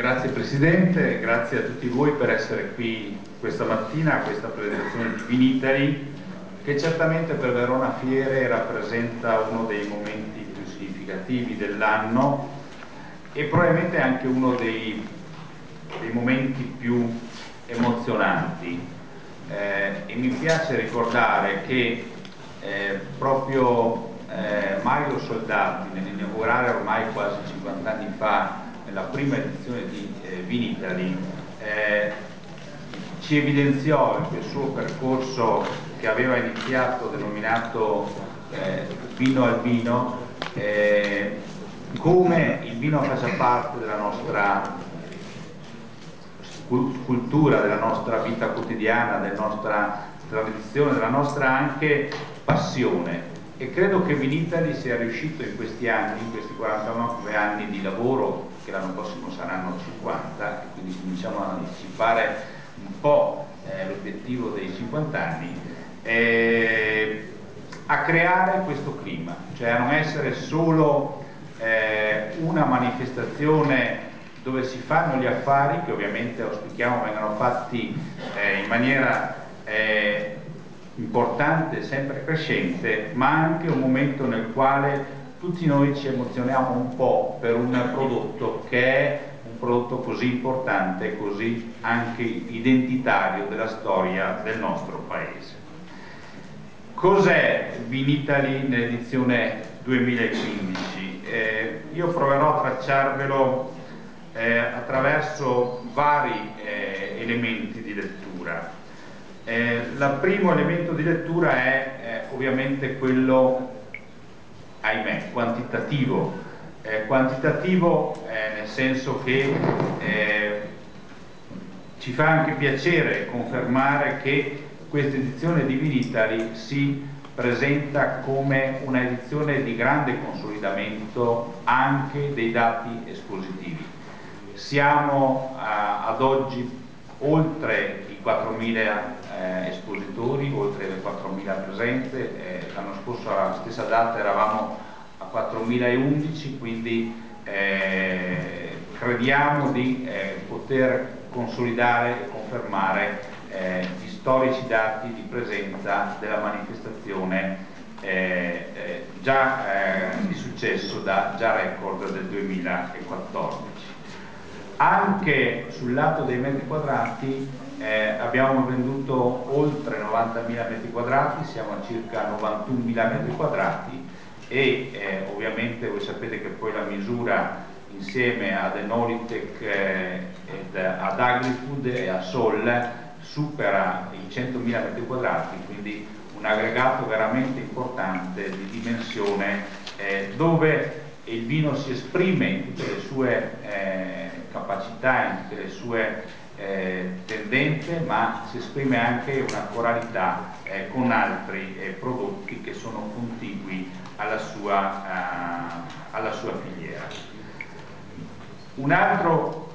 Grazie Presidente, grazie a tutti voi per essere qui questa mattina a questa presentazione di Vinitali che certamente per Verona Fiere rappresenta uno dei momenti più significativi dell'anno e probabilmente anche uno dei, dei momenti più emozionanti. Eh, e mi piace ricordare che eh, proprio eh, Mario Soldati nell'inaugurare ormai quasi 50 anni fa nella prima edizione di eh, Vinitali eh, ci evidenziò quel suo percorso che aveva iniziato denominato eh, Vino al Vino eh, come il vino faccia parte della nostra cultura, della nostra vita quotidiana, della nostra tradizione, della nostra anche passione. E credo che Vinitali sia riuscito in questi anni, in questi 49 anni di lavoro che l'anno prossimo saranno 50 e quindi cominciamo ad anticipare un po' eh, l'obiettivo dei 50 anni, eh, a creare questo clima, cioè a non essere solo eh, una manifestazione dove si fanno gli affari, che ovviamente auspichiamo vengano fatti eh, in maniera eh, importante, sempre crescente, ma anche un momento nel quale tutti noi ci emozioniamo un po' per un prodotto che è un prodotto così importante, così anche identitario della storia del nostro paese. Cos'è Vinitali nell'edizione 2015? Eh, io proverò a tracciarvelo eh, attraverso vari eh, elementi di lettura. Eh, il primo elemento di lettura è eh, ovviamente quello ahimè, quantitativo. Eh, quantitativo eh, nel senso che eh, ci fa anche piacere confermare che questa edizione di Vinitali si presenta come una edizione di grande consolidamento anche dei dati espositivi. Siamo ad oggi oltre 4.000 eh, espositori, oltre le 4.000 presenze, eh, l'anno scorso alla stessa data eravamo a 4.011, quindi eh, crediamo di eh, poter consolidare e confermare eh, gli storici dati di presenza della manifestazione eh, già di successo da già record del 2014. Anche sul lato dei metri quadrati eh, abbiamo venduto oltre 90.000 metri quadrati, siamo a circa 91.000 metri quadrati e eh, ovviamente voi sapete che poi la misura insieme ad Enolitec eh, ad Agrifood e a Sol supera i 100.000 metri quadrati, quindi un aggregato veramente importante di dimensione eh, dove il vino si esprime in tutte le sue eh, capacità, in tutte le sue eh, tendenze, ma si esprime anche una coralità eh, con altri eh, prodotti che sono contigui alla sua, eh, alla sua filiera. Un altro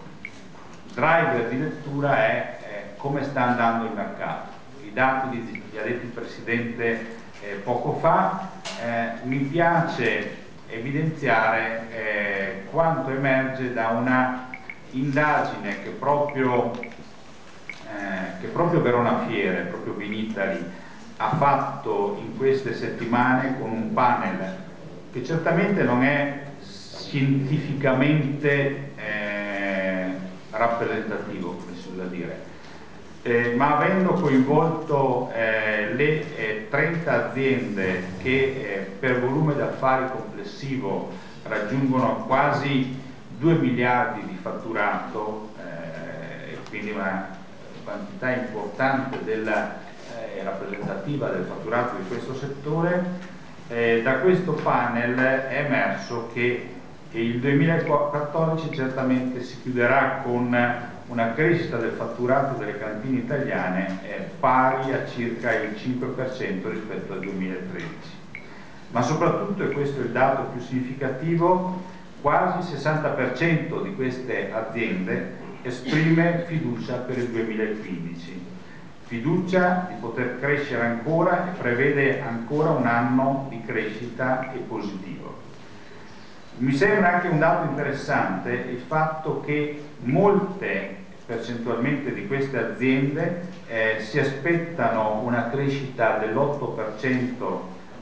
driver di lettura è eh, come sta andando il mercato. I dati li ha detti il Presidente eh, poco fa, mi piace evidenziare quanto emerge da una indagine che proprio, eh, che proprio Verona Fiere, proprio Vinitali, ha fatto in queste settimane con un panel che certamente non è scientificamente eh, rappresentativo, come si usa dire, eh, ma avendo coinvolto eh, le 30 eh, aziende che eh, per volume d'affari complessivo raggiungono quasi 2 miliardi di fatturato eh, e quindi una quantità importante della, eh, rappresentativa del fatturato di questo settore, eh, da questo panel è emerso che il 2014 certamente si chiuderà con una crescita del fatturato delle cantine italiane eh, pari a circa il 5% rispetto al 2013. Ma soprattutto, e questo è il dato più significativo, quasi il 60% di queste aziende esprime fiducia per il 2015, fiducia di poter crescere ancora e prevede ancora un anno di crescita e positivo. Mi sembra anche un dato interessante il fatto che molte percentualmente di queste aziende eh, si aspettano una crescita dell'8%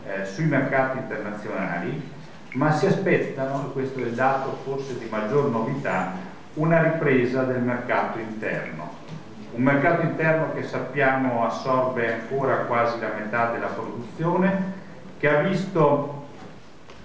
eh, sui mercati internazionali, ma si aspettano, e questo è il dato forse di maggior novità, una ripresa del mercato interno. Un mercato interno che sappiamo assorbe ancora quasi la metà della produzione, che ha visto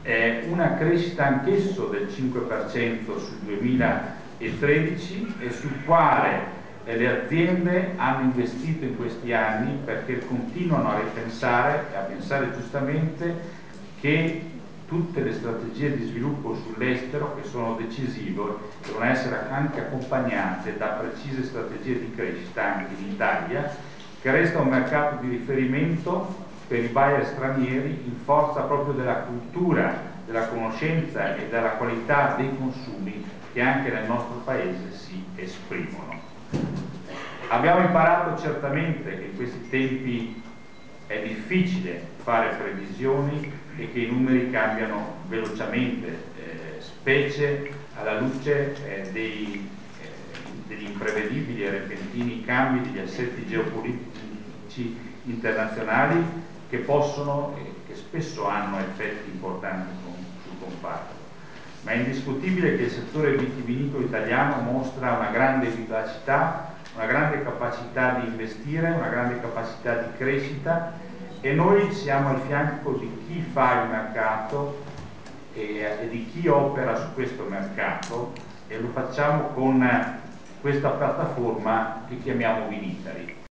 eh, una crescita anch'esso del 5% sul 2013 e sul quale eh, le aziende hanno investito in questi anni perché continuano a ripensare e a pensare giustamente che tutte le strategie di sviluppo sull'estero che sono decisive devono essere anche accompagnate da precise strategie di crescita anche in Italia che resta un mercato di riferimento per i buyer stranieri in forza proprio della cultura, della conoscenza e della qualità dei consumi che anche nel nostro paese si esprimono. Abbiamo imparato certamente che in questi tempi è difficile fare previsioni e che i numeri cambiano velocemente, eh, specie alla luce eh, dei, eh, degli imprevedibili e repentini cambi degli assetti geopolitici internazionali che possono e che spesso hanno effetti importanti sul comparto. Ma è indiscutibile che il settore vitivinicolo italiano mostra una grande vivacità, una grande capacità di investire, una grande capacità di crescita e noi siamo al fianco di chi fa il mercato e, e di chi opera su questo mercato e lo facciamo con questa piattaforma che chiamiamo Vinitari.